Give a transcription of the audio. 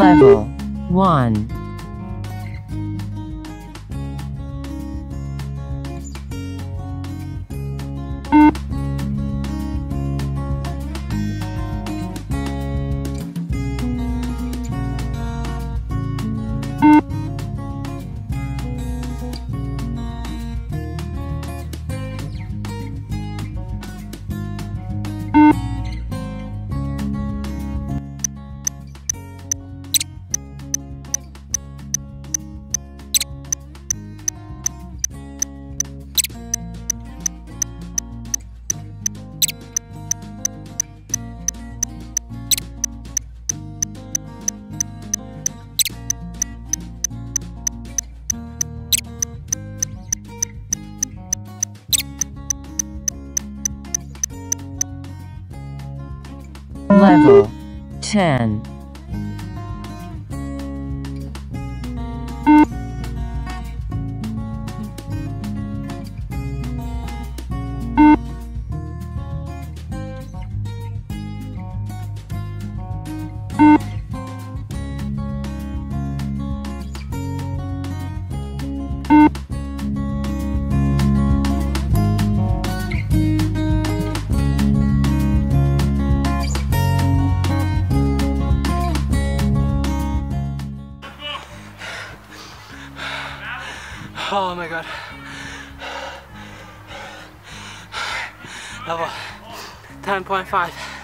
Level 1 Level 10. Oh my god. Level 10.5.